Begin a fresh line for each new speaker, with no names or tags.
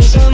faces